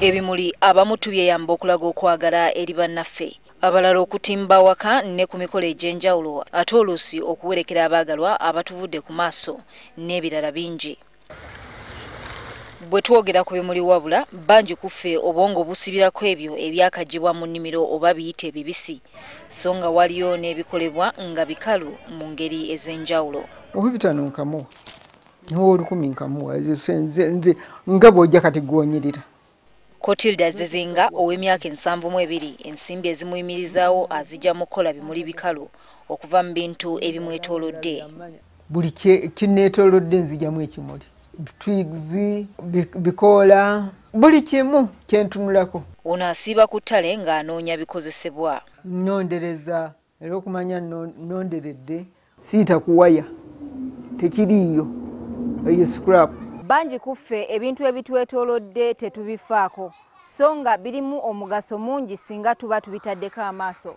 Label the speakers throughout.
Speaker 1: ebimuli abamu tubyeyamba okulaga okwagala eri bannaffe. Abalala okutimba waka ne ku mikolo egy'enjawulo ate oluusi okuwerekera abaagalwa abatuvudde ku maaso n'ebirala bingi. Bwe twogera ku bimuli wabula bangi ku ffe obwongo busibirako ebyo ebyakagibwa mu nnimiro oba biyite ebibisi so nga waliyo n'ebikolebwa nga bikalu mu ngeri ez'enjawulo.
Speaker 2: Oba bitanonkamu niwo olukumi nkamuwa nze nze nga bw'ojja kati gwonyirira
Speaker 1: kotilda zizinga ow'emyaka ensanvu mu ebiri ensimbi ezimuyimirizaawo azijja mu kukola bimuli bikalu okuva mu bintu ebimwetoolodde.
Speaker 2: Buli kinneetoolodde nzijamu ekimuli. Twigs bikoola buli kimu kyentunulako
Speaker 1: ono asiiba ku ttale ng'anoonya bikozesebwa.
Speaker 2: Nnondereza era okumanya nnonderedde siita kuwaya tekiriiyo. Eyo scrap
Speaker 3: bangi ku ffe ebintu ebitwetoolodde tetubifaako. So nga birimu omugaso mungi singa tuba tubitaddeko amaaso.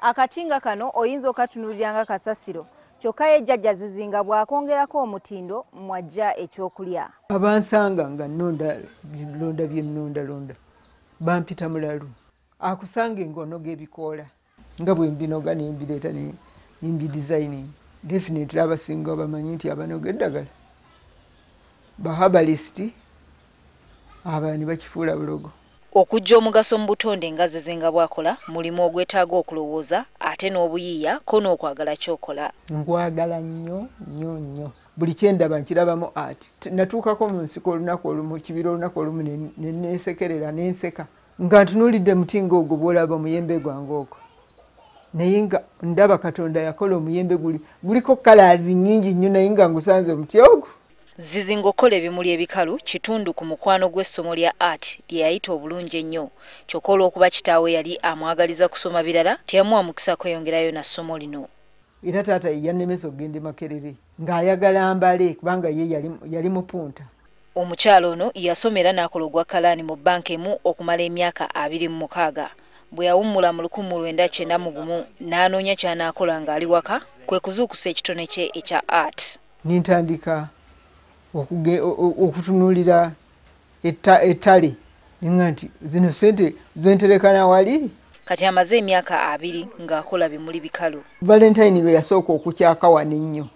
Speaker 3: Akati nga kano oyinza okatunuulira nga kasasiro kyokka ye jjajja zizinga bw'akongerako omutindo mwajja ekyokulya.
Speaker 2: Abansanga nga nonda londa byennondalonda bampita mulalu. Akusanga engonoga ebikoola nga bwe mbinoga nembireeta nembidesigning definitely abasinga bamanyi nti abanoga eddagala bahabalisiti abani bakifuula bulogo.
Speaker 1: Okujja omugaso mu butonde nga zizinga bw'akola mulimu ogwetaaga okulowooza ate n'obuyiiya ko n'okwagala kyokola.
Speaker 2: Nkwagala nnyo nnyo nnyo. Buli kyendaba nkirabamu ati natuukako mu nsiko olunaku olumu kibira olunaku olumu neneesekerera nenseka nga ntunuulidde muti ngaogwo bwolaba omuyembe gwange ogwo. Naye nga ndaba katonda yakola omuyembe guli guliko kalaazi nnyingi nnyo naye nga ngusanze omuti ogwo
Speaker 1: zizinga okukola ebimuli ebikalu kitundu ku mukwano gw'essomo lya art lye yayita obulungi ennyo. Kyokka olw'okuba kitaawe yali amwagaliza kusoma birala teyamuwa mukisa kweyongerayo na ssomo lino.
Speaker 2: Era taata yeyannemesa okugenda makerere ng'ayagala mbale kubanga ye yali, yali mupunta.
Speaker 1: Omukyalo ono yasoma era n'akola ogwa kalaani mu bbanka emu okumala emyaka abiri mu mukaaga. Bwe yawummula mu lukumi mu lwenda kyenda mu gumu n'anoonya ky'anaakola ng'ali waka kwe kuzuukusa ekitone kye ekya art.
Speaker 2: Nintandika okutunuulira ettale. Nga nti zino sente zenterekana wali?
Speaker 1: Kati amaze emyaka abiri ng'akola bimuli bikalu.
Speaker 2: Valentine lwe yasooka okukyakawana ennyo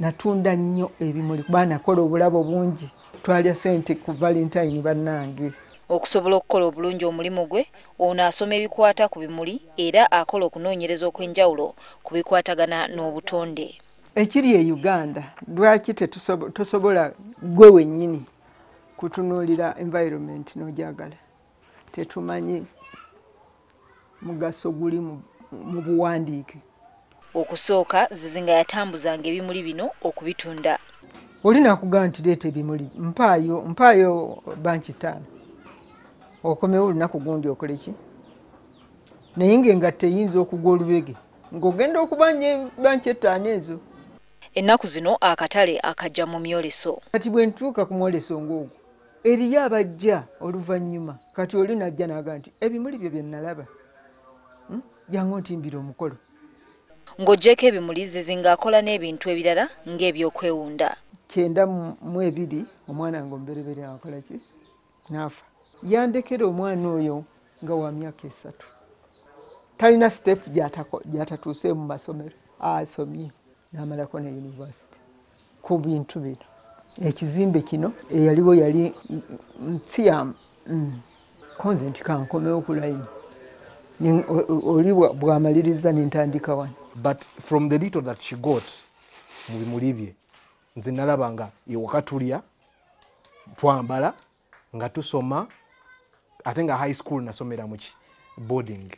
Speaker 2: natunda nnyo ebimuli kuba nakola obulabo bungi twalya sente ku valentine bannange.
Speaker 1: Okusobola okukola obulungi omulimu gwe ono asoma ebikwata ku bimuli era akola okunoonyereza okw'enjawulo ku bikwatagana n'obutonde
Speaker 2: ekiri e uganda lwaki tosobola gwe wennyini kutunuulira environment n'ojagala? Tetumanyi mugaso guli mu buwandiike.
Speaker 1: Okusooka zizinga yatambuzanga ebimuli bino okubitunda.
Speaker 2: Oli nakugamba nti leeta ebimuli mpaayo mpaayo banki ttaano. Okomewo olunaku gundi okole ki? Naye ngaengatta eyinza okugwa olubege ng'ogenda okubanja banki ettaano ezo
Speaker 1: ennaku zino akatale akajja mu myoleso
Speaker 2: kati bwe ntuuka ku mwoleso ng'ogwo eriyo abajja oluvannyuma kati oli najja naga nti ebimuli byo bye nalaba. Jangu ntimbira omukolo.
Speaker 1: Ng'oggyeko ebimuli zizinga akola n'ebintu ebirala ng'ebyokwewunda.
Speaker 2: Kyenda mu ebiri omwana nga omubereberye akola ki? Naafa yandekera omwana oyo nga wa myaka esatu. Talina sitepu gyatatuuseemu mu masomero asomye n'amalako ne univesity ku bintu bino. Ekizimbe kino eyaliwo yali nsiyamu konze nti kankomewo ku layini oli bwamaliriza nentandika wano.
Speaker 4: But from the little that she got mu bimuli bye nze nalaba nga ewaka tulya twambala nga tusoma ate nga high school nasomera muki boarding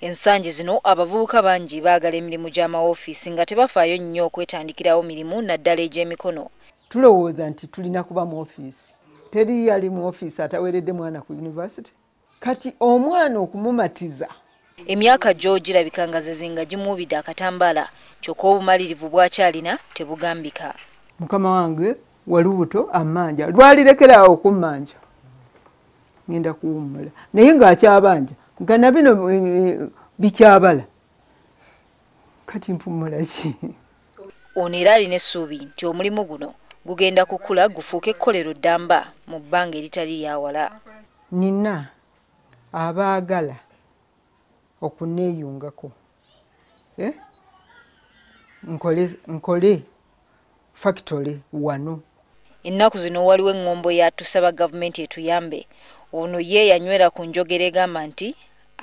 Speaker 1: ensangi zino abavubuka bangi baagala emirimu gy'amawoofiisi nga tebafaayo nnyo okwetandikirawo mirimu naddala egy'emikono.
Speaker 2: Tulowooza nti tulina kuba mu ofiisi. Teri yali mu ofiisi ataweeredde mwana ku univesity kati omwana okumumatiza.
Speaker 1: Emyaka gy'ogirabika nga zizinga gimuubidde akatambaala kyokka obumalirivu bwakyalina tebugambika.
Speaker 2: Mukama wange walubuto amanja lwalirekerawo okummanja ngenda kuwummula. Naye ng'akyabanja nga na bino bikyabala kati mpumula ki
Speaker 1: ono era alina essuubi nti omulimu guno gugenda kukula gufuuke ekkolero ddamba mu bbanga eritali lyawala
Speaker 2: nina abaagala okuneeyungako. Eh? nkole nkole factory wano.
Speaker 1: Ennaku zino waliwo eŋŋombo yatusaba gavumenti etuyambe. Ono ye yanywera ku njogera egamba nti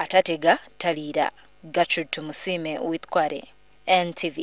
Speaker 1: atatega taliira gertrude tumusiime kware ntv